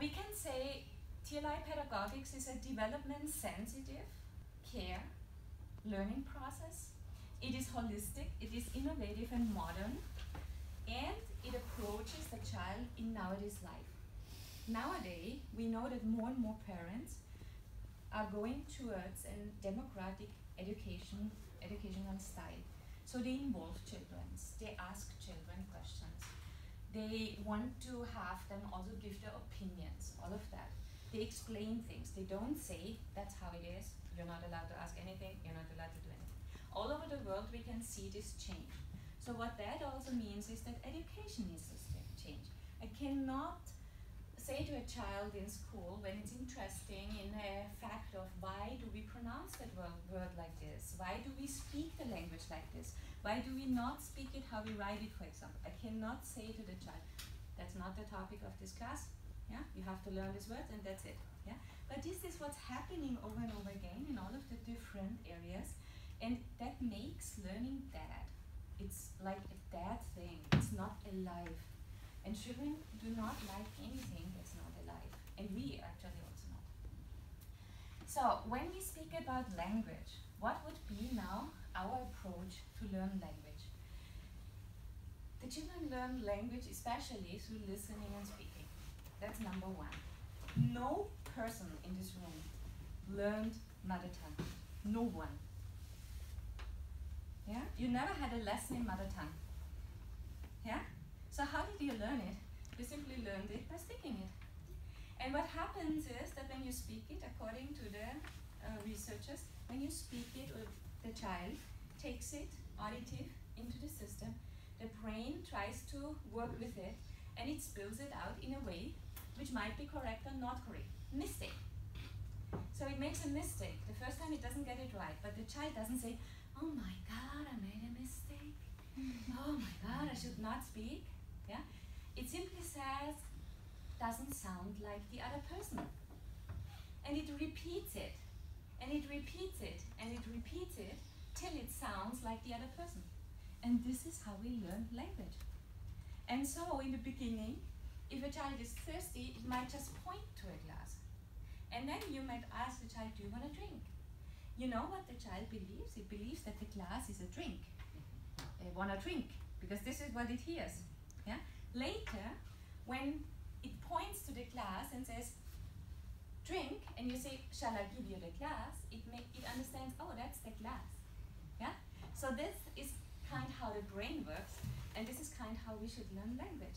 We can say TLI pedagogics is a development sensitive care learning process. It is holistic, it is innovative and modern, and it approaches the child in nowadays life. Nowadays, we know that more and more parents are going towards a democratic education, educational style. So they involve children, they ask children questions, they want to have them also give their opinions, all of that. They explain things, they don't say that's how it is, you're not allowed to ask anything, you're not allowed to do anything. All over the world we can see this change. So what that also means is that education needs to change. I cannot say to a child in school when it's interesting in a fact of why do we pronounce that word, like this? Why do we speak the language like this? Why do we not speak it how we write it, for example? I cannot say to the child, that's not the topic of this class. Yeah, you have to learn these words and that's it. Yeah, but this is what's happening over and over again in all of the different areas, and that makes learning dead. It's like a dead thing. It's not alive. And children do not like anything that's not alive. And we actually also. So when we speak about language, what would be now our approach to learn language? The children learn language especially through listening and speaking. That's number one. No person in this room learned mother tongue. No one. Yeah? You never had a lesson in mother tongue. Yeah? So how did you learn it? You simply learned it by speaking it. And what happens is that when you speak it, according to the uh, researchers, when you speak it, or the child takes it, auditive, into the system, the brain tries to work with it, and it spills it out in a way which might be correct or not correct. Mistake. So it makes a mistake. The first time it doesn't get it right, but the child doesn't say, oh my god, I made a mistake. oh my god, I should not speak. Yeah? It simply says, doesn't sound like the other person. And it repeats it, and it repeats it, and it repeats it till it sounds like the other person. And this is how we learn language. And so, in the beginning, if a child is thirsty, it might just point to a glass. And then you might ask the child, Do you want a drink? You know what the child believes? It believes that the glass is a drink. They want a drink, because this is what it hears. Yeah? Later, when it points to the glass and says, drink, and you say, shall I give you the glass, it, make, it understands, oh, that's the glass. Yeah? So this is kind how the brain works, and this is kind of how we should learn language.